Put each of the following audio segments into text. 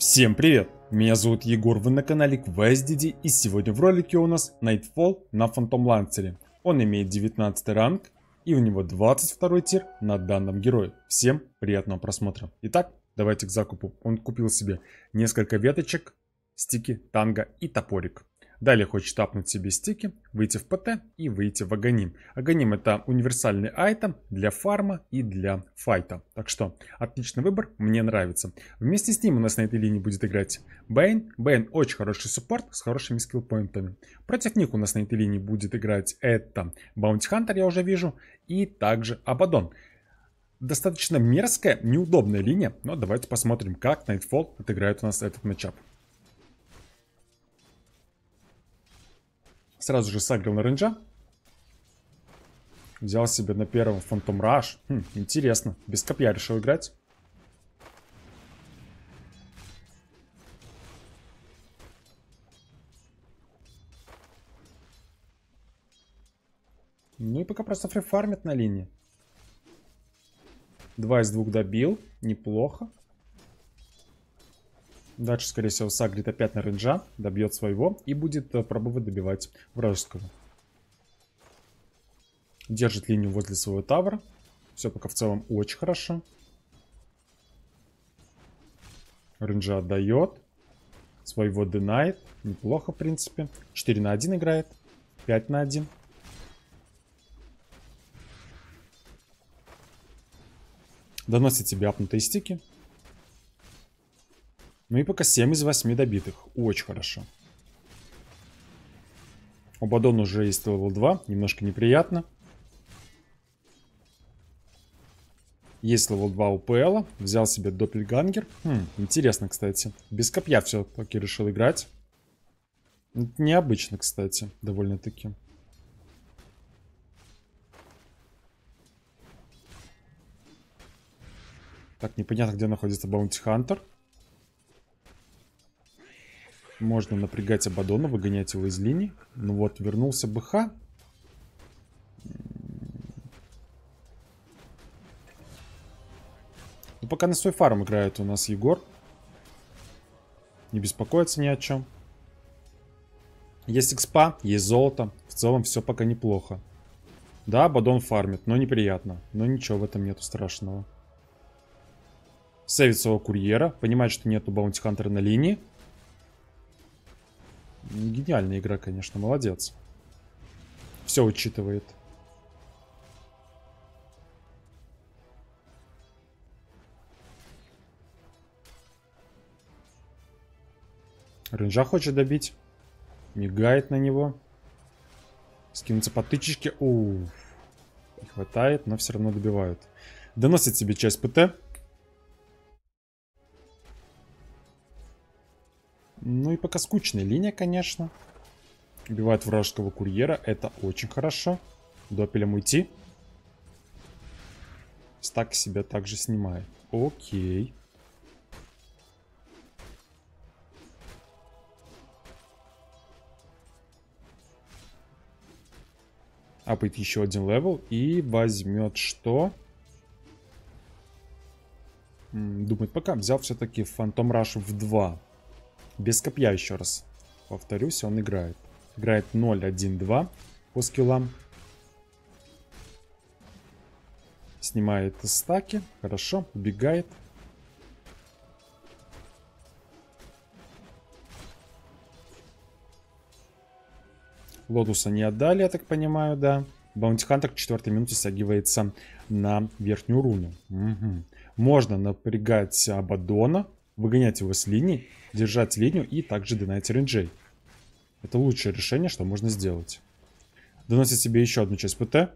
Всем привет! Меня зовут Егор, вы на канале QuestDD и сегодня в ролике у нас Nightfall на Phantom Lancer. Он имеет 19 ранг и у него 22 тир на данном герое. Всем приятного просмотра. Итак, давайте к закупу. Он купил себе несколько веточек, стики, танго и топорик. Далее хочет тапнуть себе стики, выйти в ПТ и выйти в Аганим. Аганим это универсальный айтем для фарма и для файта. Так что отличный выбор, мне нравится. Вместе с ним у нас на этой линии будет играть Bane. Bane очень хороший суппорт с хорошими скиллпоинтами. Против них у нас на этой линии будет играть это Bounty Hunter, я уже вижу, и также Абадон. Достаточно мерзкая, неудобная линия, но давайте посмотрим, как Nightfall отыграет у нас этот matchup. Сразу же сагрил на рейнджа. Взял себе на первом Phantom Rush. Хм, интересно. Без копья решил играть. Ну и пока просто фрифармит на линии. Два из двух добил. Неплохо. Дальше, скорее всего, сагрит опять на рейнджа, добьет своего и будет э, пробовать добивать вражеского. Держит линию возле своего тавра. Все пока в целом очень хорошо. Рейнджа отдает. Своего динает. Неплохо, в принципе. 4 на 1 играет. 5 на 1. Доносит себе апнутые стики. Ну и пока 7 из 8 добитых. Очень хорошо. У Абадона уже есть level 2. Немножко неприятно. Есть level 2 у PL. Взял себе Doppelganger. Хм, интересно, кстати. Без копья все-таки решил играть. необычно, кстати, довольно-таки. Так, непонятно, где находится Баунти Хантер. Можно напрягать Абадона, выгонять его из линии. Ну вот, вернулся БХ. Ну, пока на свой фарм играет у нас Егор. Не беспокоится ни о чем. Есть экспа, есть золото. В целом все пока неплохо. Да, Бадон фармит, но неприятно. Но ничего в этом нету страшного. Сейвит своего курьера. Понимает, что нету баунти хантера на линии. Гениальная игра, конечно, молодец. Все учитывает. Ренжа хочет добить. Мигает на него. Скинуться по тычечке. Уф. Не хватает, но все равно добивают. Доносит себе часть ПТ. Ну и пока скучная линия, конечно. Убивает вражеского курьера. Это очень хорошо. Допелем уйти. Стак себя также снимает. Окей. Апает еще один level и возьмет что? Думает, пока взял все-таки Phantom Rush в 2. Без копья еще раз. Повторюсь, он играет. Играет 0-1-2 по скиллам. Снимает стаки. Хорошо, убегает. Лотуса не отдали, я так понимаю, да. Bounty Hunter к четвертой минуте стягивается на верхнюю руну. Угу. Можно напрягать Абадона выгонять его с линии, держать линию и также донать рейнджей. Это лучшее решение, что можно сделать. Доносит себе еще одну часть ПТ.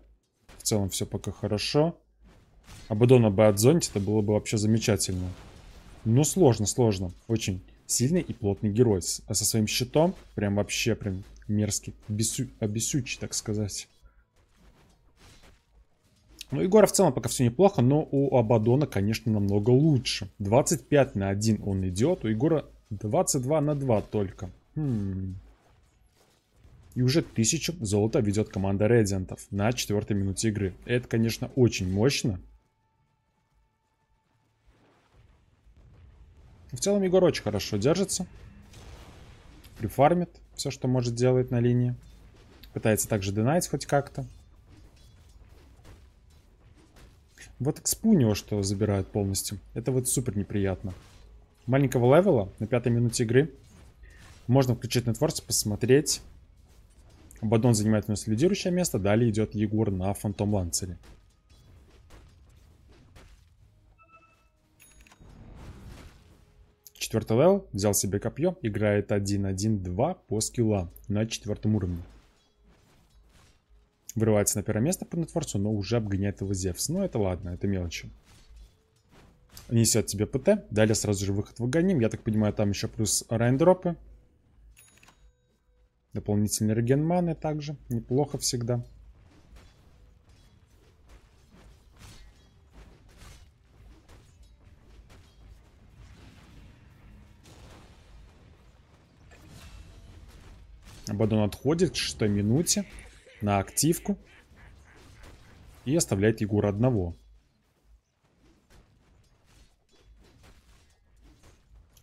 В целом все пока хорошо. Абадона бы отзонить, это было бы вообще замечательно. Но сложно, сложно. Очень сильный и плотный герой. А со своим щитом прям вообще прям мерзкий. Бесю... Обесючий, так сказать. Ну, Егора в целом пока все неплохо, но у Абадона, конечно, намного лучше. 25 на 1 он идет, у Егора 22 на 2 только. Хм. И уже 1000 золота ведет команда Редиантов на четвертой минуте игры. Это, конечно, очень мощно. В целом Егор очень хорошо держится. Прифармит все, что может делать на линии. Пытается также динать хоть как-то. Вот экспу у что забирают полностью. Это вот супер неприятно. Маленького левела на пятой минуте игры. Можно включить нетворс, посмотреть. Абадон занимает у нас лидирующее место. Далее идет Егор на Фантом Ланцере. Четвертый level, взял себе копье, играет 1-1-2 по скиллам на четвертом уровне. Вырывается на первое место по нетворсу, но уже обгоняет его Зевс. Но это ладно, это мелочи. Несет тебе ПТ, далее сразу же выход в Аганим. Я так понимаю, там еще плюс рейндропы. Дополнительный реген маны также, неплохо всегда. Абадон отходит к шестой минуте на активку и оставляет Егора одного.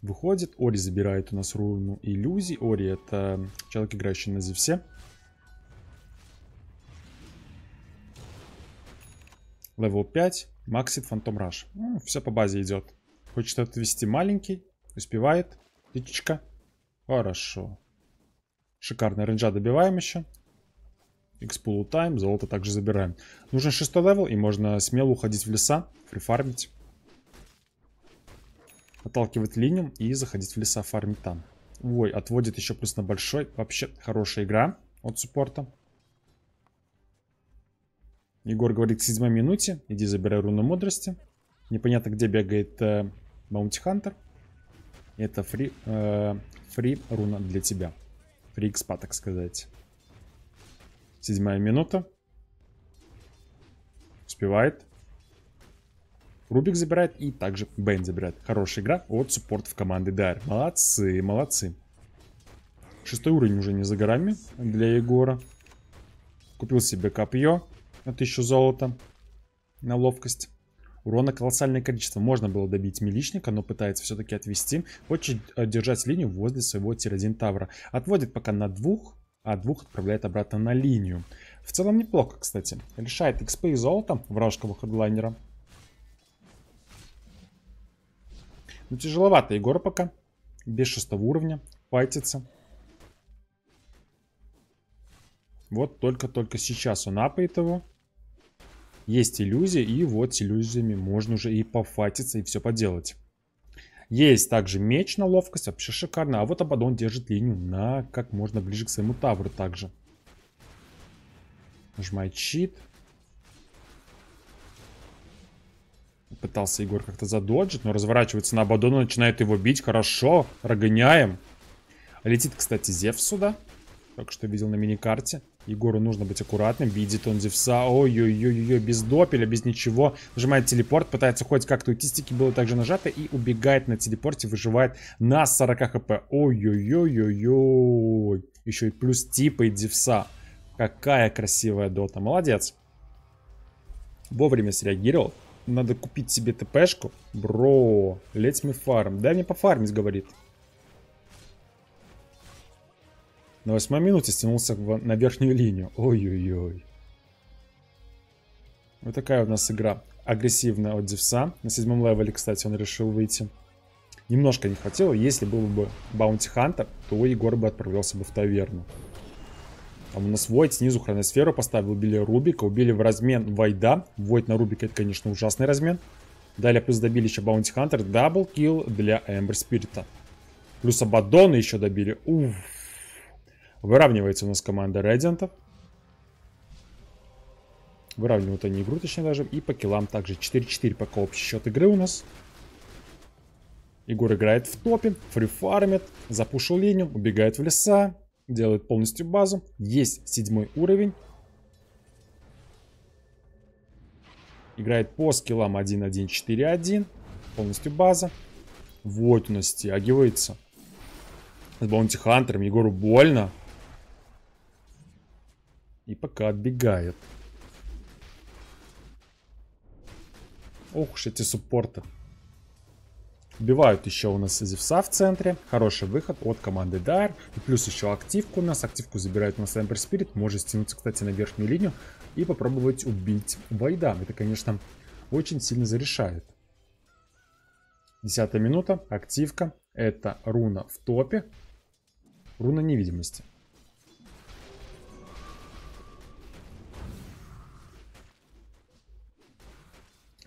Выходит, Ори забирает у нас руну иллюзий. Ори это человек, играющий на Зевсе. Левел 5, Максит Фантом Раш. Ну, все по базе идет. Хочет отвести маленький, успевает. Птичка. Хорошо. Шикарно. Ренджа добиваем еще. Экспу лутаем, золото также забираем. Нужен шестой level, и можно смело уходить в леса, фрифармить. Отталкивать линию и заходить в леса, фармить там. Ой, отводит еще плюс на большой. Вообще хорошая игра от суппорта. Егор говорит к седьмой минуте. Иди забирай руну мудрости. Непонятно, где бегает э, Хантер. Это free, э, фри руна для тебя. Фрикспа, так сказать. Седьмая минута. Успевает. Рубик забирает и также Бен забирает. Хорошая игра от суппортов команды Дайр. Молодцы, молодцы. Шестой уровень уже не за горами для Егора. Купил себе копье на 1000 золота на ловкость. Урона колоссальное количество. Можно было добить миличника, но пытается все-таки отвести. Хочет э, держать линию возле своего тир-1 тавра. Отводит пока на двух, а двух отправляет обратно на линию. В целом неплохо, кстати. Решает XP и золото вражеского хедлайнера. Ну, тяжеловато Егор пока. Без шестого уровня. Файтится. Вот только-только сейчас он апает его. Есть иллюзия, и вот с иллюзиями можно уже и пофатиться, и все поделать. Есть также меч на ловкость, вообще шикарно. А вот Абадон держит линию на как можно ближе к своему тавру также. Нажимает щит. Пытался Егор как-то задоджить, но разворачивается на Абадона, начинает его бить. Хорошо, прогоняем. Летит, кстати, Зевс сюда. Только что видел на миникарте. Егору нужно быть аккуратным. Видит он Зевса. Ой-ой-ой-ой, без допеля, без ничего. Нажимает телепорт, пытается хоть как-то уйти. Стики было также нажато и убегает на телепорте. Выживает на 40 хп. Ой-ой-ой-ой-ой. Еще и плюс типает Зевса. Какая красивая дота. Молодец. Вовремя среагировал. Надо купить себе ТПшку. Бро, let's me farm. Дай мне пофармить, говорит. На восьмой минуте стянулся на верхнюю линию. Ой-ой-ой. Вот такая у нас игра. Агрессивная от Дивса. На седьмом левеле, кстати, он решил выйти. Немножко не хватило. Если был бы Баунти Хантер, то Егор бы отправился бы в таверну. Там у нас Войд снизу хроносферу поставил, убили Рубика, убили в размен Войда. Войд на Рубика это, конечно, ужасный размен. Далее плюс добили еще Баунти Хантер, double kill для Эмбер Спирита. Плюс Абадона еще добили. Уф. Выравнивается у нас команда Редиантов. Выравнивают они игру, точнее даже. И по киллам также 4-4 пока общий счет игры у нас. Егор играет в топе, фрифармит, запушил линию, убегает в леса, делает полностью базу. Есть седьмой уровень. Играет по скиллам 1-1-4-1. Полностью база. Вот у нас стягивается. С Баунти Хантером Егору больно. И пока отбегает. Ох уж эти суппорты. Убивают еще у нас Зевса в центре. Хороший выход от команды Дайр. И плюс еще активку у нас. Активку забирает у нас Эмбер Спирит. Может стянуться, кстати, на верхнюю линию. И попробовать убить Вайда. Это, конечно, очень сильно зарешает. Десятая минута. Активка. Это руна в топе. Руна невидимости.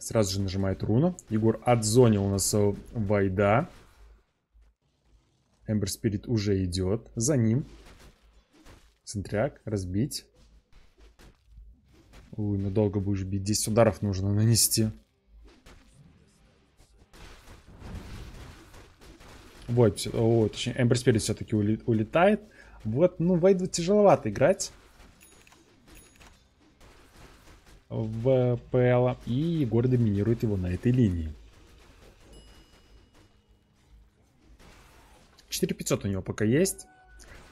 Сразу же нажимает руну. Егор отзонил у нас Вайда. Эмбер Спирит уже идет. За ним. Центряк. Разбить. Ой, ну долго будешь бить. 10 ударов нужно нанести. Вот, о, точнее, Эмбер Спирит все-таки улетает. Вот, ну, Вайду тяжеловато играть. В ПЛ, и Егор доминирует его на этой линии. 4500 у него пока есть.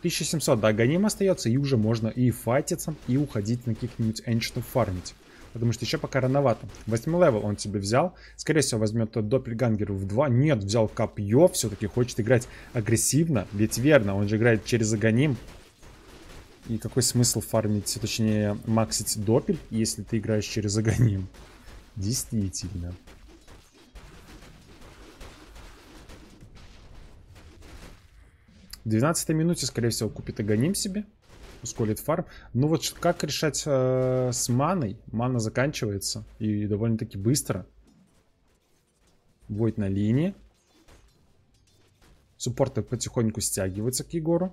1700 до Аганим остается, и уже можно и файтиться, и уходить на каких-нибудь эншентов фармить. Потому что еще пока рановато. 8 level он себе взял. Скорее всего, возьмет Доппельгангер в 2. Нет, взял копье. Все-таки хочет играть агрессивно. Ведь верно, он же играет через Аганим. И какой смысл фармить, точнее, максить допель, если ты играешь через агоним? Действительно. В 12 минуте, скорее всего, купит агоним себе. Ускорит фарм. Ну вот как решать э, с маной? Мана заканчивается. И довольно-таки быстро. Войд на линии. Суппорты потихоньку стягиваются к Егору.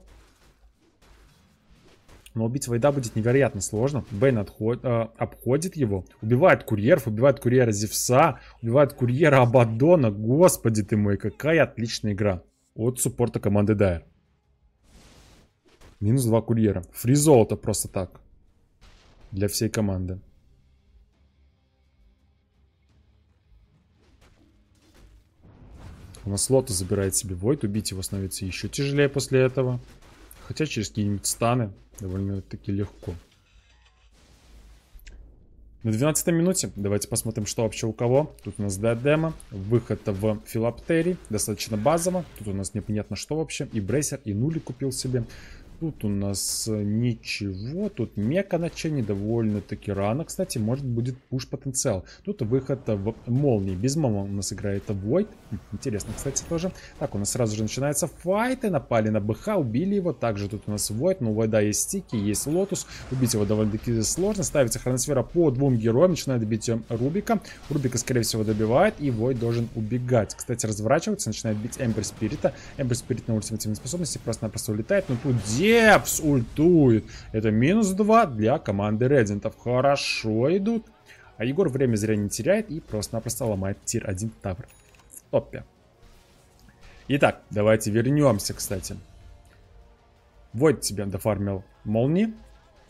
Но убить Вайда будет невероятно сложно. Бейн отход, э, обходит его, убивает курьеров, убивает курьера Зевса, убивает курьера Абадона. Господи ты мой, какая отличная игра. От суппорта команды Дайр. Минус два курьера. Фри золото просто так. Для всей команды. У нас Лота забирает себе Войд. Убить его становится еще тяжелее после этого. Хотя через какие-нибудь станы довольно-таки легко. На 12 минуте давайте посмотрим, что вообще у кого. Тут у нас диадема, выход в филоптерий, достаточно базово. Тут у нас непонятно что вообще. И брейсер, и нули купил себе. Тут у нас э, ничего. Тут мека начальник довольно-таки рано. Кстати, может будет пуш потенциал. Тут выход в молнии. Без молнии у нас играет Void. Интересно, кстати, тоже. Так, у нас сразу же начинаются файты. Напали на БХ, убили его. Также тут у нас Void. Но у Void есть стики, есть Лотус. Убить его довольно-таки сложно. Ставится хроносфера по двум героям. Начинает бить э, Рубика. Рубика, скорее всего, добивает. И Void должен убегать. Кстати, разворачивается. Начинает бить Эмбер Спирита. Эмбер Спирит на ультимативной способности просто-напросто улетает. Но тут Депс ультует. Это минус 2 для команды Редиантов. Хорошо идут. А Егор время зря не теряет и просто-напросто ломает тир 1 тавр в топе. Итак, давайте вернемся, кстати. Вот тебе дофармил молнии.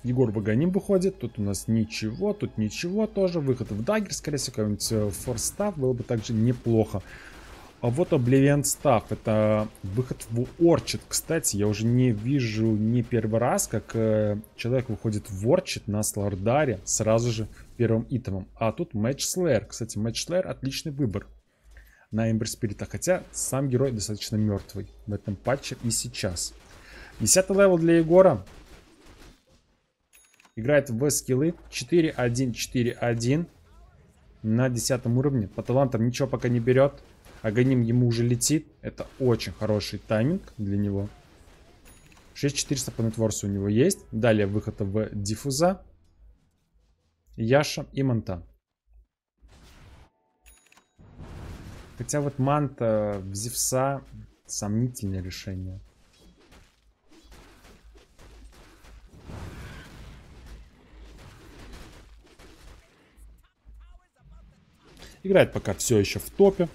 Егор Ваганим выходит. Тут у нас ничего, тут ничего тоже. Выход в дагер, скорее всего, какой-нибудь форстав было бы также неплохо. А вот Oblivion Staff, это выход в Орчит. Кстати, я уже не вижу ни первый раз, как э, человек выходит в Орчит на Слардаре сразу же первым итемом. А тут Mage Slayer. Кстати, Mage Slayer отличный выбор на Ember Spirit. Хотя сам герой достаточно мертвый в этом патче и сейчас. Десятый level для Егора. Играет в скиллы 4-1-4-1 на десятом уровне. По талантам ничего пока не берет. Аганим ему уже летит. Это очень хороший тайминг для него. 6400 по нетворсу у него есть. Далее выход в диффуза. Яша и Манта. Хотя вот Манта в Зевса сомнительное решение. Играет пока все еще в топе.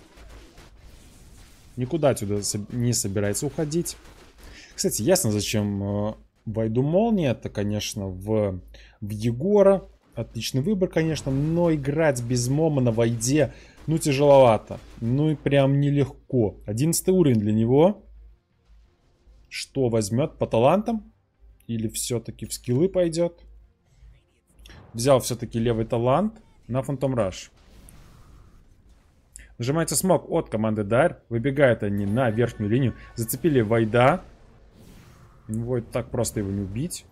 Никуда отсюда не собирается уходить. Кстати, ясно, зачем э, Войду Молния. Это, конечно, в, в Егора. Отличный выбор, конечно, но играть без Мома на Войде, ну, тяжеловато. Ну и прям нелегко. Одиннадцатый уровень для него. Что возьмет по талантам? Или все-таки в скиллы пойдет? Взял все-таки левый талант на Фантом Раш. Нажимается смог от команды Дайр. Выбегают они на верхнюю линию. Зацепили Вайда. Вот так просто его не убить.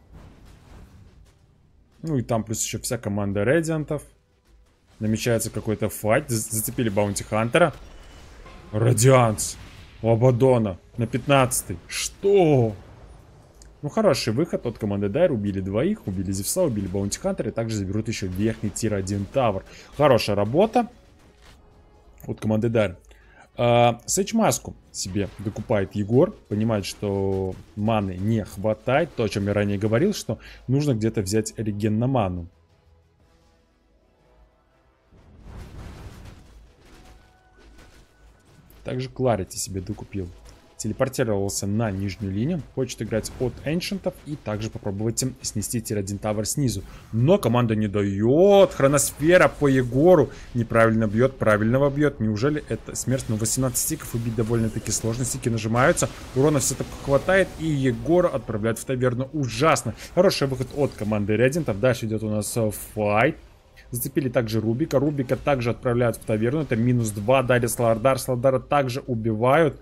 Ну и там плюс еще вся команда Редиантов. Намечается какой-то файт. Зацепили Баунти Хантера. Радианс. У Абадона. На 15 -й. Что? Ну, хороший выход от команды Дайр. Убили двоих, убили Зевса, убили Баунти Хантера. И также заберут еще верхний tier 1 tower. Хорошая работа от команды Дайр. А, Сейчмаску себе докупает Егор. Понимает, что маны не хватает. То, о чем я ранее говорил, что нужно где-то взять реген на ману. Также Кларити себе докупил телепортировался на нижнюю линию, хочет играть от эншентов и также попробовать снести тир-1 тавер снизу. Но команда не дает, хроносфера по Егору неправильно бьет, правильного бьет. Неужели это смерть? Ну 18 стиков убить довольно-таки сложно, стики нажимаются, урона все так хватает и Егора отправляют в таверну. Ужасно. Хороший выход от команды Редиантов. Дальше идет у нас э, файт. Зацепили также Рубика. Рубика также отправляют в таверну. Это минус 2. Дарит Слардар. Слардара также убивают.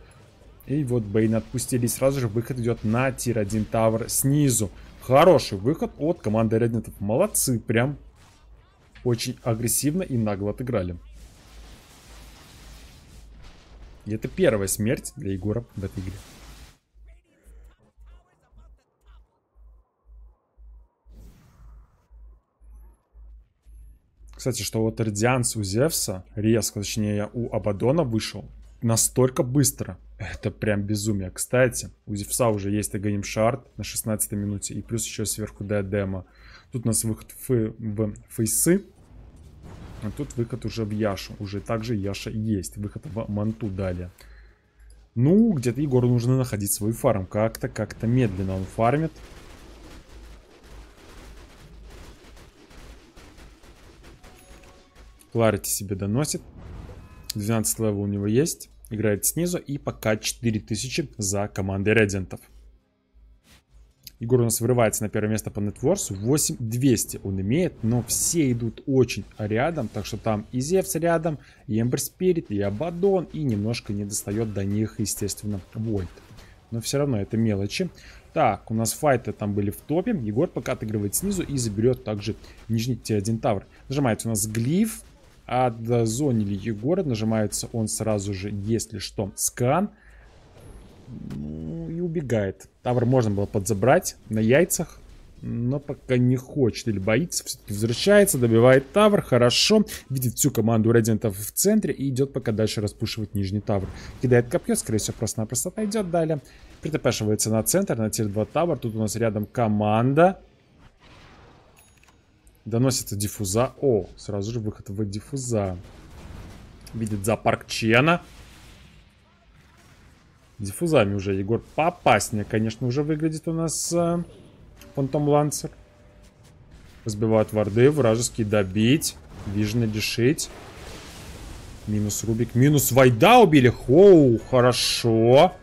И вот Бейн отпустили. Сразу же выход идет на tier-1 tower снизу. Хороший выход от команды Редиантов. Молодцы, прям очень агрессивно и нагло отыграли. И это первая смерть для Егора в этой игре. Кстати, что вот Радианс у Зевса, резко, точнее, у Абадона вышел настолько быстро. Это прям безумие. Кстати, у Зевса уже есть Аганим Шард на 16 минуте. И плюс еще сверху диадема. Тут у нас выход в, в фейсы. А тут выход уже в Яшу. Уже также Яша есть. Выход в Манту далее. Ну, где-то Егору нужно находить свой фарм. Как-то, как-то медленно он фармит. Кларити себе доносит. 12 level у него есть играет снизу и пока 4000 за командой Редиантов. Егор у нас вырывается на первое место по нетворсу. 8200 он имеет, но все идут очень рядом. Так что там и Зевс рядом, и Эмбер Спирит, и Абадон. И немножко не достает до них, естественно, Вольт. Но все равно это мелочи. Так, у нас файты там были в топе. Егор пока отыгрывает снизу и заберет также нижний Т1 Тавр. Нажимается у нас глиф отзонили Егора. Нажимается он сразу же, если что, скан. Ну, и убегает. Тавр можно было подзабрать на яйцах. Но пока не хочет или боится. Все-таки возвращается, добивает Тавр. Хорошо. Видит всю команду Реддентов в центре. И идет пока дальше распушивать нижний Тавр. Кидает копье. Скорее всего, просто-напросто отойдет далее. Притопешивается на центр, на тир 2 Тавр. Тут у нас рядом команда. Доносится диффуза. О, сразу же выход в диффуза. Видит зоопарк Чена. Диффузами уже Егор попаснее, конечно, уже выглядит у нас э, Фантом Лансер. Разбивают варды, вражеские добить. Вижны лишить. Минус Рубик. Минус Вайда убили. Хоу, хорошо.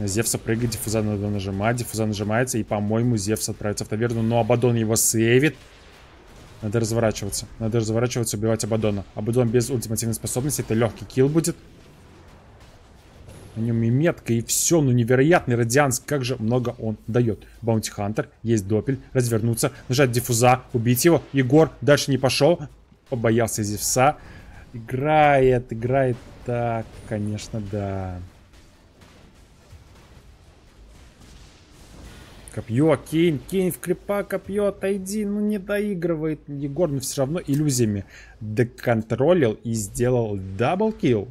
На Зевса прыгает, диффуза надо нажимать. Диффуза нажимается, и, по-моему, Зевс отправится в таверну. Но Абадон его сейвит. Надо разворачиваться. Надо разворачиваться, убивать Абадона. Абадон без ультимативной способности. Это легкий килл будет. На нем и метка, и все. Ну, невероятный радианс. Как же много он дает. Баунти Хантер. Есть допель. Развернуться. Нажать диффуза. Убить его. Егор дальше не пошел. Побоялся Зевса. Играет, играет так, конечно, да. Копье, кинь, кинь в крипа, копье, отойди, ну не доигрывает Егор, но все равно иллюзиями деконтролил и сделал double kill.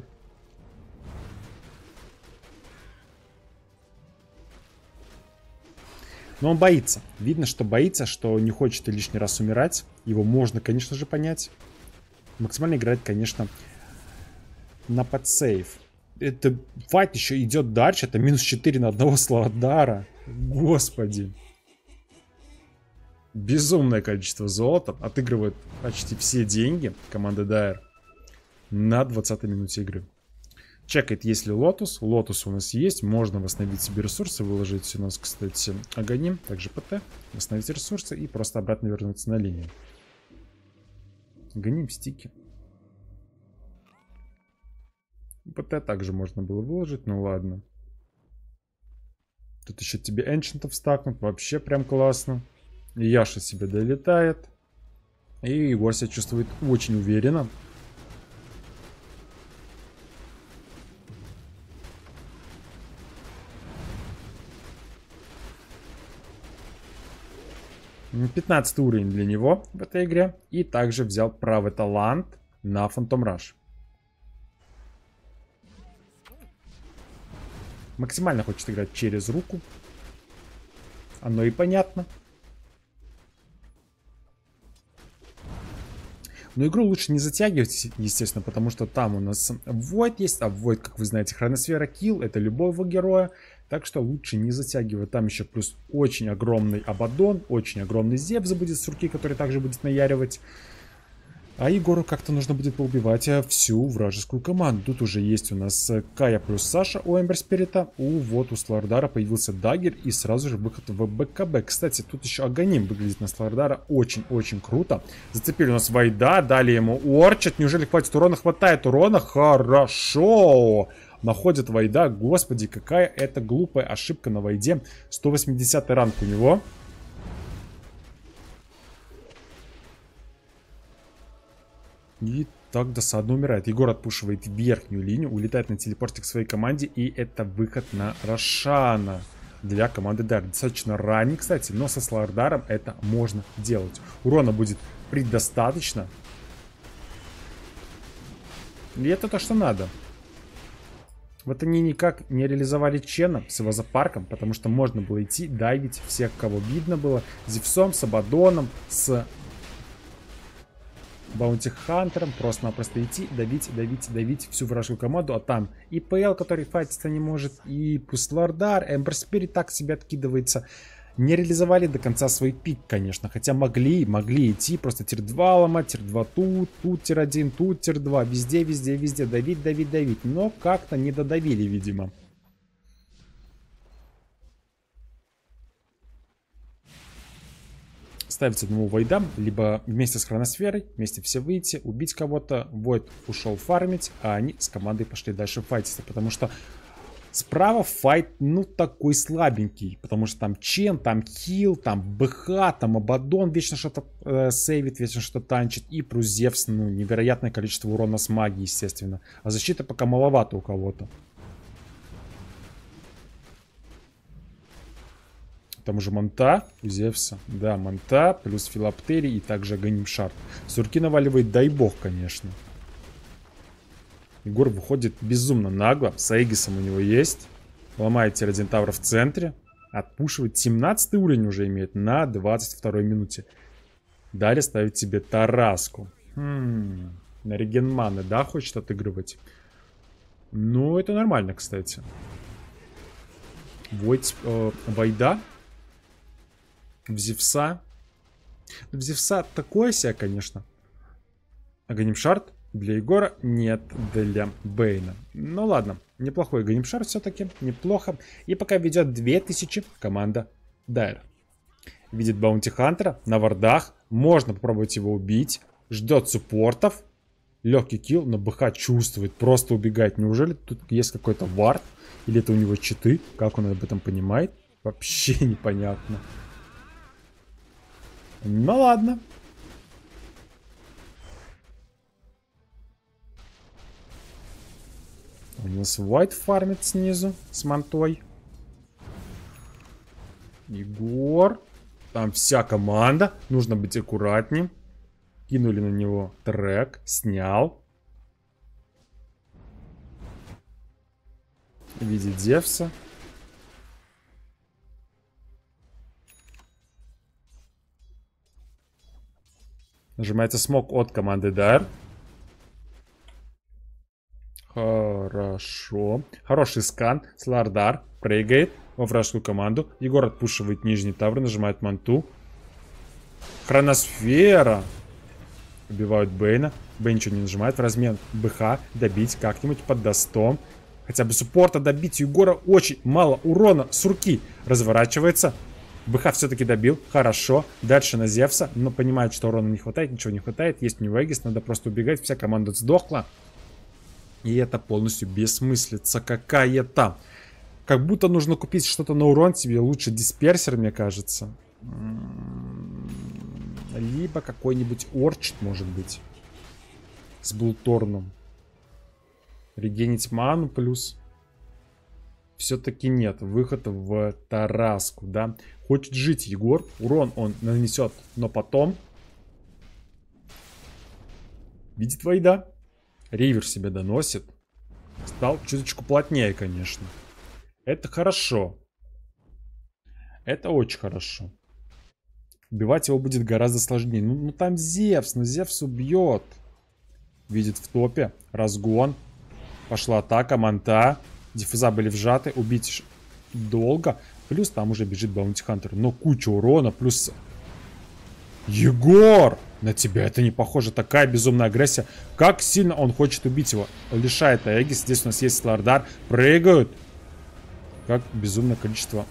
Но он боится. Видно, что боится, что не хочет лишний раз умирать. Его можно, конечно же, понять. Максимально играть, конечно, на подсейв. Это файт еще идет дальше. Это минус 4 на одного Слардара. Господи. Безумное количество золота. Отыгрывает почти все деньги команда Дайер на 20 минуте игры. Чекает, есть ли лотус. Лотус у нас есть. Можно восстановить себе ресурсы. Выложить у нас, кстати, Аганим. Также ПТ. Восстановить ресурсы и просто обратно вернуться на линию. Гоним стики. ПТ также можно было выложить, ну ладно. Тут еще тебе энчентов стакнут, вообще прям классно. Яша себе долетает. И Егор себя чувствует очень уверенно. Пятнадцатый уровень для него в этой игре. И также взял правый талант на Phantom Rush. Максимально хочет играть через руку. Оно и понятно. Но игру лучше не затягивать, естественно, потому что там у нас Void есть, а Void, как вы знаете, хроносфера Kill, это любого героя, так что лучше не затягивать. Там еще плюс очень огромный Абадон, очень огромный Зевс будет с руки, который также будет наяривать. А Егору как-то нужно будет поубивать э, всю вражескую команду. Тут уже есть у нас э, Кая плюс Саша у Эмбер Спирита. У вот у Слардара появился Дагер и сразу же выход в БКБ. Кстати, тут еще Аганим выглядит на Слардара очень-очень круто. Зацепили у нас Вайда, дали ему Орчат. Неужели хватит урона? Хватает урона. Хорошо! Находит Вайда. Господи, какая это глупая ошибка на Вайде. 180 ранг у него. И так досадно умирает. Егор отпушивает верхнюю линию, улетает на телепорте к своей команде. И это выход на Рошана для команды Дар. Достаточно ранний, кстати, но со Слардаром это можно делать. Урона будет предостаточно. И это то, что надо. Вот они никак не реализовали Чена с его зоопарком, потому что можно было идти, дайвить всех, кого видно было. Зевсом, с Абадоном, с Баунти Хантером, просто-напросто идти, давить, давить, давить всю вражескую команду, а там и ПЛ, который файтиться не может, и плюс Слардар, Эмбер Спирит так себе откидывается. Не реализовали до конца свой пик, конечно, хотя могли, могли идти, просто tier-2 ломать, tier-2 тут, тут tier-1, тут tier-2, везде, везде, везде, давить, давить, давить, но как-то не додавили, видимо. Ставить одному войдам, либо вместе с хроносферой, вместе все выйти, убить кого-то. Войд ушел фармить, а они с командой пошли дальше файтиться, потому что Справа файт, ну, такой слабенький, потому что там Чен, там Хил, там БХ, там Абадон вечно что-то э, сейвит, вечно что-то танчит, и плюс Зевс, ну, невероятное количество урона с магией, естественно. А защита пока маловато у кого-то. Там уже Монта у Зевса. Да, Монта плюс Филоптерий и также Аганим Шарп. Сурки наваливает, дай бог, конечно. Егор выходит безумно нагло. С Аегисом у него есть. Ломает Тиродентавра в центре. Отпушивает. 17 уровень уже имеет на 22 минуте. Далее ставит себе Тараску. Хм, на реген да, хочет отыгрывать? Ну, это нормально, кстати. Войд, э, Вайда в Зевса. В Зевса такое себе, конечно. Аганимшарт для Егора нет для Бейна. Ну ладно, неплохой Аганимшарт все-таки, неплохо. И пока ведет 2000 команда Дайр. Видит Баунти Хантера на вардах. Можно попробовать его убить. Ждет суппортов. Легкий килл, но БХ чувствует, просто убегает. Неужели тут есть какой-то вард? Или это у него читы? Как он об этом понимает? Вообще непонятно. Ну ладно. У нас White фармит снизу с мантой. Егор. Там вся команда. Нужно быть аккуратнее. Кинули на него трек. Снял. Видит Зевса. Нажимается смог от команды DR. Хорошо. Хороший скан. Слардар прыгает во вражескую команду. Егор отпушивает нижний тавр, нажимает манту. Хроносфера. Убивают Бейна. Бейн ничего не нажимает. В размен БХ добить как-нибудь под достом. Хотя бы суппорта добить. Егора очень мало урона с руки. Разворачивается. БХ все-таки добил, хорошо. Дальше на Зевса, но понимает, что урона не хватает, ничего не хватает. Есть у него Эгис, надо просто убегать, вся команда сдохла. И это полностью бессмыслица какая-то. Как будто нужно купить что-то на урон себе, лучше дисперсер, мне кажется. Либо какой-нибудь орчит, может быть. С Блуторном. Регенить ману плюс. Все-таки нет. Выход в Тараску, да. Хочет жить Егор. Урон он нанесет, но потом... Видит Вайда. Ривер себе доносит. Стал чуточку плотнее, конечно. Это хорошо. Это очень хорошо. Убивать его будет гораздо сложнее. Ну, ну там Зевс, ну Зевс убьет. Видит в топе. Разгон. Пошла атака, манта. Диффуза были вжаты. Убить долго. Плюс там уже бежит Баунти Хантер. Но куча урона. Плюс... Егор! На тебя это не похоже. Такая безумная агрессия. Как сильно он хочет убить его. Лишает Аэгис. Здесь у нас есть Слардар. Прыгают. Как безумное количество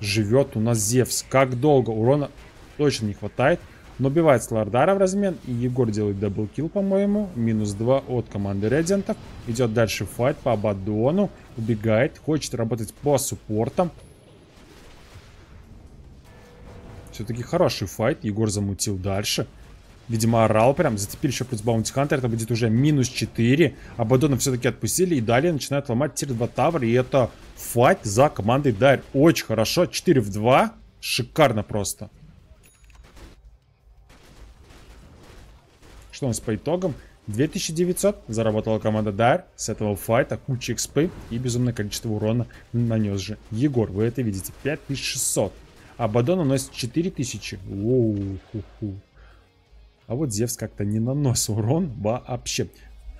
живет у нас Зевс. Как долго урона точно не хватает. Но убивает Слардара в размен. И Егор делает double kill, по-моему. Минус 2 от команды Редиантов. Идет дальше fight по Абадону. Убегает. Хочет работать по суппортам. Все-таки хороший fight. Егор замутил дальше. Видимо, орал прям. Зацепили еще плюс Баунти Хантер. Это будет уже минус 4. Абадона все-таки отпустили. И далее начинают ломать tier 2 tower. И это fight за командой Дайр. Очень хорошо. 4 в 2. Шикарно просто. Что у нас по итогам? 2900 заработала команда Дайр с этого файта, куча экспы и безумное количество урона нанес же. Егор, вы это видите, 5600. А Бадон наносит 4000. Оу, ху -ху. А вот Зевс как-то не наносит урон вообще.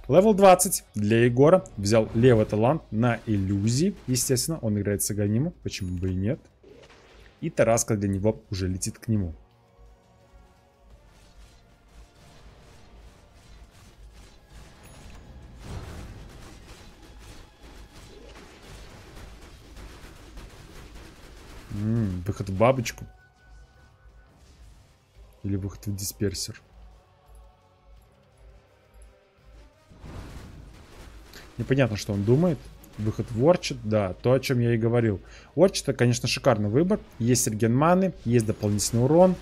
Левел 20 для Егора. Взял левый талант на иллюзии. Естественно, он играет с Аганиму. Почему бы и нет. И Тараска для него уже летит к нему. М -м, выход в бабочку. Или выход в дисперсер. Непонятно, что он думает. Выход в Орчит, да, то, о чем я и говорил. Орчит, это, конечно, шикарный выбор. Есть реген маны, есть дополнительный урон.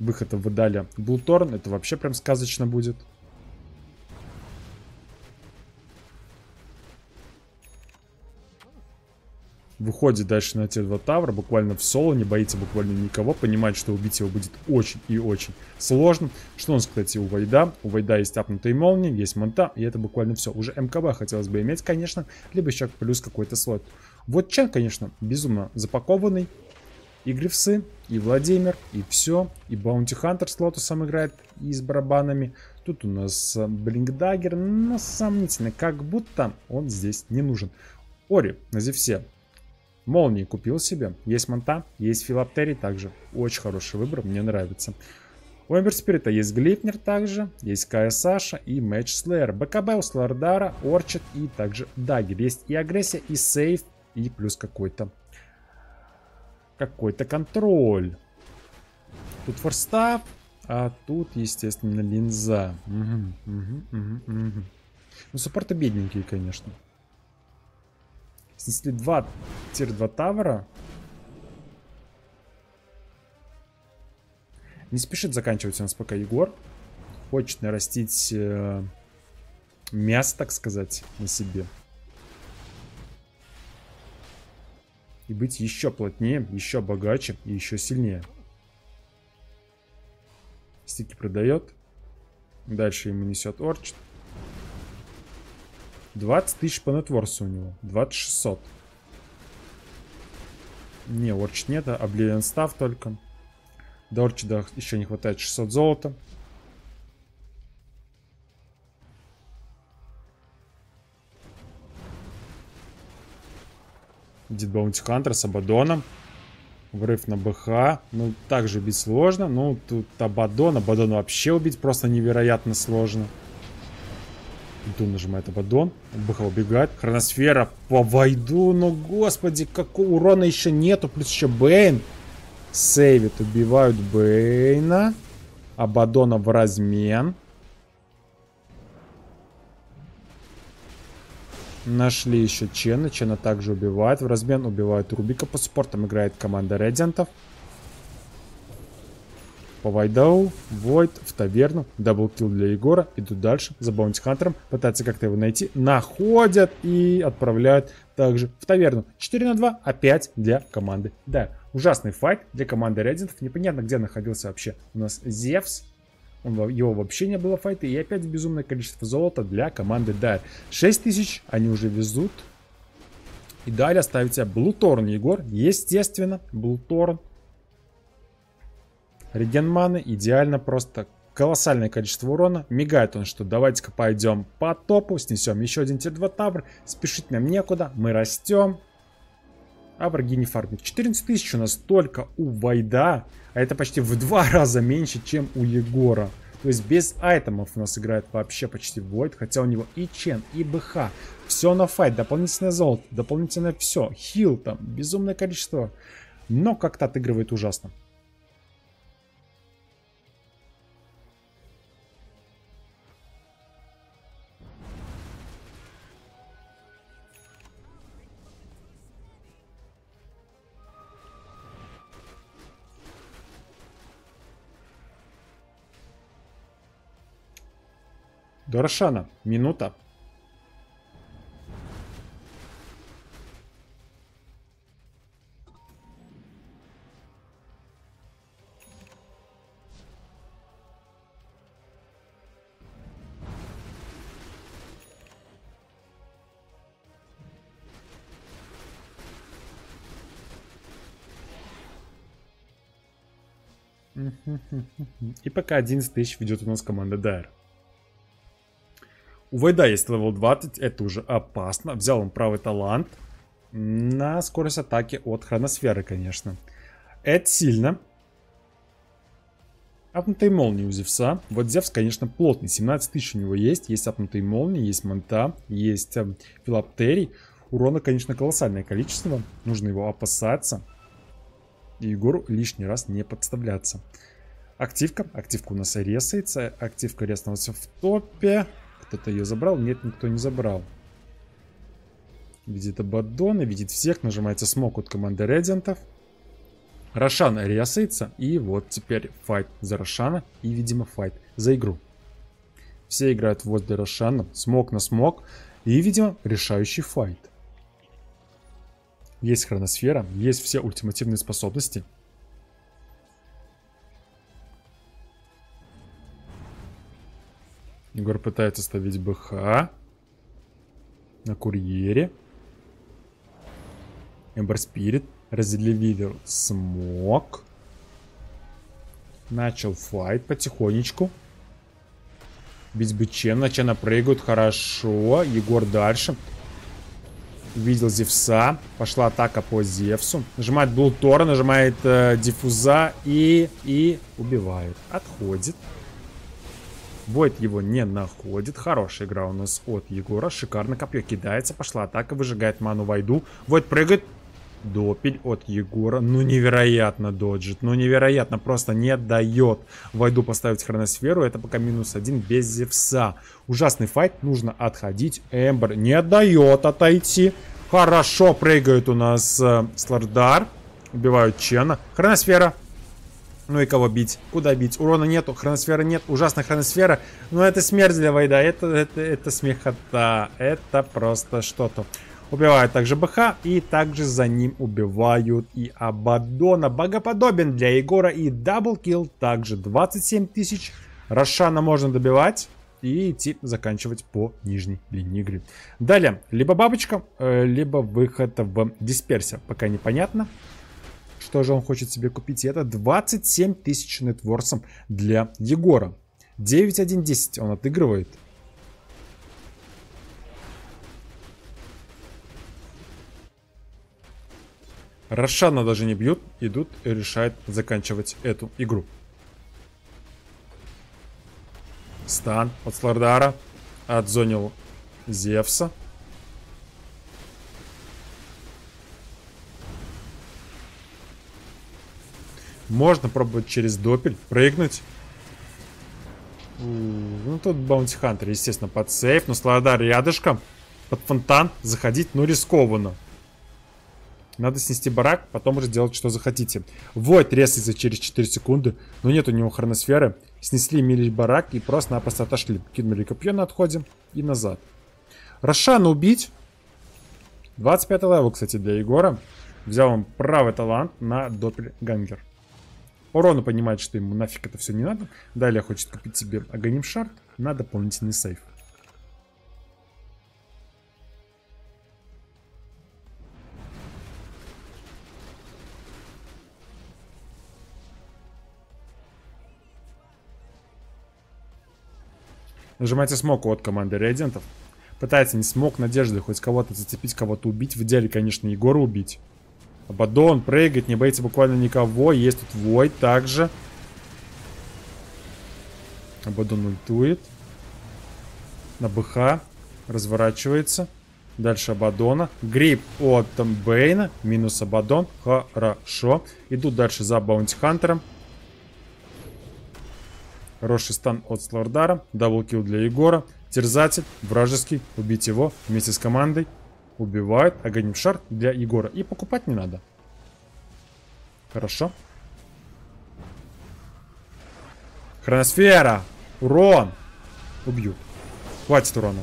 Выход в Даля Блуторн, это вообще прям сказочно будет. Выходит дальше на те два тавра, буквально в соло, не боится буквально никого, понимает, что убить его будет очень и очень сложно. Что у нас, кстати, у Вайда? У Вайда есть апнутые молнии, есть монта, и это буквально все. Уже МКБ хотелось бы иметь, конечно, либо еще плюс какой-то слот. Вот Чен, конечно, безумно запакованный. И Гривсы, и Владимир, и все. И Баунти Хантер с Лотусом играет, и с барабанами. Тут у нас Blink Dagger, но сомнительно, как будто он здесь не нужен. Ори на Зевсе Молнии купил себе. Есть Manta, есть Phylactery также. Очень хороший выбор, мне нравится. У Эмберспирита есть Gleipnir также, есть Kaya Sange и Mage Slayer. БКБ у Слардара, Orchid и также Dagger. Есть и агрессия, и save, и плюс какой-то какой-то контроль. Тут форстав, а тут, естественно, линза. Угу, угу, угу, угу. Ну, саппорты бедненькие, конечно. Снесли два тир-2 тавра. Не спешит заканчивать у нас пока Егор. Хочет нарастить э, мясо, так сказать, на себе. И быть еще плотнее, еще богаче и еще сильнее. Стики продает. Дальше ему несет Орчит. 20 тысяч по нетворсу у него. 2600. Не, Орч нет, а Обливион Став только. До Орчида еще не хватает 600 золота. Дид Баунти Хантер с Абадоном. Врыв на БХ. Ну, также убить сложно. Ну, тут Абадон. Абадон вообще убить просто невероятно сложно. Дун нажимает Абадон. Быха убегает. Хроносфера по Вайду. Ну, господи, какого урона еще нету. Плюс еще Бейн. Сейвит. Убивают Бейна. Абадона в размен. Нашли еще Чена. Чена также убивает. В размен убивают Рубика. По суппортам играет команда Редиантов. По Вайдау, Войд, в таверну. Double kill для Егора. Идут дальше за Баунти Хантером. Пытаются как-то его найти. Находят и отправляют также в таверну. 4 на 2. Опять для команды. Да, ужасный fight для команды Редиантов. Непонятно, где находился вообще у нас Зевс. Он, его вообще не было файта. И опять безумное количество золота для команды Дайр. 6 тысяч они уже везут. И далее ставите Блуторн, Егор. Естественно, Блуторн. Реген маны идеально просто колоссальное количество урона. Мигает он, что давайте-ка пойдем по топу, снесем еще один тир-2 тавр. Спешить нам некуда, мы растем. А враги не фармят. 14 тысяч у нас только у Вайда. А это почти в два раза меньше, чем у Егора. То есть без айтемов у нас играет вообще почти Войд. Хотя у него и Чен, и БХ. Все на файт. Дополнительное золото. Дополнительное все. Хил там. Безумное количество. Но как-то отыгрывает ужасно. До Рошана. Минута. И пока 11 тысяч ведет у нас команда Дайр. У Войда есть level 20, это уже опасно. Взял он правый талант на скорость атаки от хроносферы, конечно. Это сильно. Апнутые молнии у Зевса. Вот Зевс, конечно, плотный. 17 тысяч у него есть. Есть апнутые молнии, есть Manta, есть э, Phylactery. Урона, конечно, колоссальное количество. Нужно его опасаться. И Егору лишний раз не подставляться. Активка. Активка у нас ресается. Активка реснулась в топе. Кто-то ее забрал? Нет, никто не забрал. Видит Абаддона, видит всех. Нажимается смог от команды Редиантов. Рошан ресается. И вот теперь файт за Рошана. И, видимо, файт за игру. Все играют возле Рошана. Смог на смог. И, видимо, решающий файт. Есть хроносфера. Есть все ультимативные способности. Егор пытается ставить БХ. На курьере. Эмбер Спирит. Разделивидер смог. Начал файт потихонечку. Бить бы Чена. Чена прыгают хорошо. Егор дальше. Видел Зевса. Пошла атака по Зевсу. Нажимает Блутора, нажимает э, Диффуза и, и убивает. Отходит. Войд его не находит. Хорошая игра у нас от Егора. Шикарно копье кидается. Пошла атака. Выжигает ману Войду. Войд прыгает. Допель от Егора. Ну, невероятно доджит. Ну, невероятно. Просто не дает Войду поставить хроносферу. Это пока минус один без Зевса. Ужасный fight. Нужно отходить. Эмбер не дает отойти. Хорошо прыгает у нас э, Слардар. Убивают Чена. Хроносфера. Ну и кого бить? Куда бить? Урона нету, хроносферы нет, ужасная хроносфера. Но это смерть для Войда, это, это, это смехота. Это просто что-то. Убивают также БХ, и также за ним убивают и Абадона. Богоподобен для Егора и double kill. Также 27 тысяч. Рошана можно добивать и идти заканчивать по нижней линии игры. Далее, либо бабочка, э, либо выход в дисперсия. Пока непонятно. Что же он хочет себе купить? И это 27 тысяч нетворсом для Егора. 9-1-10 он отыгрывает. Рошана даже не бьют, идут и решают заканчивать эту игру. Стан от Слардара. Отзонил Зевса. Можно пробовать через допель прыгнуть. Ну, тут Баунти Хантер, естественно, под сейф. Но Сладар рядышком. Под фонтан заходить, ну, рискованно. Надо снести барак, потом уже делать, что захотите. Войд резается через 4 секунды, но нет у него хроносферы. Снесли melee барак и просто-напросто отошли. Кинули копье на отходе и назад. Рошана убить. 25 level, кстати, для Егора. Взял он правый талант на Doppelganger. Урону понимает, что ему нафиг это все не надо. Далее хочет купить себе Aghanim Shard на дополнительный save. Нажимайте смог от команды реагентов. Пытается не смог надежды хоть кого-то зацепить, кого-то убить. В идеале, конечно, Егора убить. Абадон прыгает, не боится буквально никого. Есть тут Вой также. Абадон ультует. На БХ. Разворачивается. Дальше Абадона. Грипп от Бейна. Минус Абадон. Хорошо. Идут дальше за Баунти Хантером. Хороший стан от Слардара. Даблкил для Егора. Терзатель. Вражеский. Убить его вместе с командой убивает Аганим Шар для Егора. И покупать не надо. Хорошо. Хроносфера! Урон! Убьют. Хватит урона.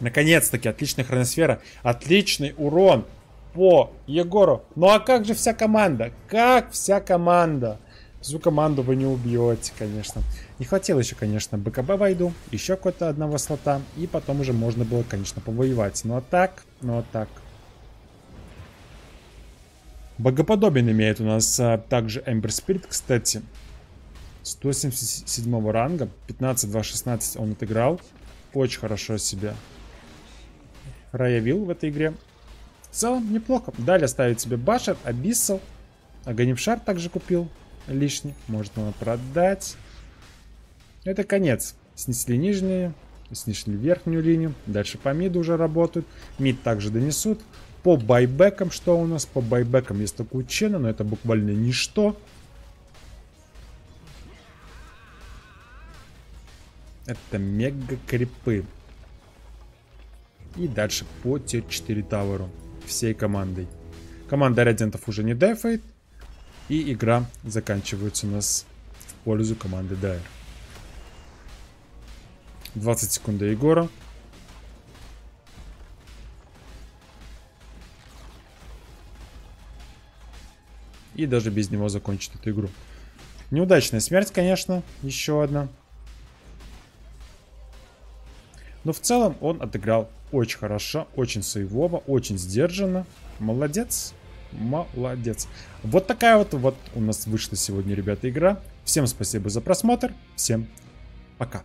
Наконец-таки, отличная хроносфера. Отличный урон по Егору. Ну а как же вся команда? Как вся команда? Всю команду вы не убьете, конечно. Не хватило еще, конечно, БКБ войду, еще какого-то одного слота, и потом уже можно было, конечно, повоевать. Ну а так, ну а так. Богоподобен имеет у нас а, также Эмбер Спирит, кстати. 177 ранга, 15-2-16 он отыграл. Очень хорошо себя проявил в этой игре. В целом неплохо. Далее ставить себе Башер, Абиссал. Аганимшар также купил лишний. Можно продать. Это конец. Снесли нижнюю, снесли верхнюю линию. Дальше по миду уже работают. Мид также донесут. По байбекам, что у нас? По байбекам есть только учена, но это буквально ничто. Это мега крипы. И дальше по тир 4 таверу. Всей командой. Команда резидентов уже не дефает. И игра заканчивается у нас в пользу команды Дайр. 20 секунд до Егора. И даже без него закончит эту игру. Неудачная смерть, конечно, еще одна. Но в целом он отыграл очень хорошо, очень сейвово, очень сдержанно. Молодец. Молодец. Вот такая вот, вот у нас вышла сегодня, ребята, игра. Всем спасибо за просмотр. Всем пока.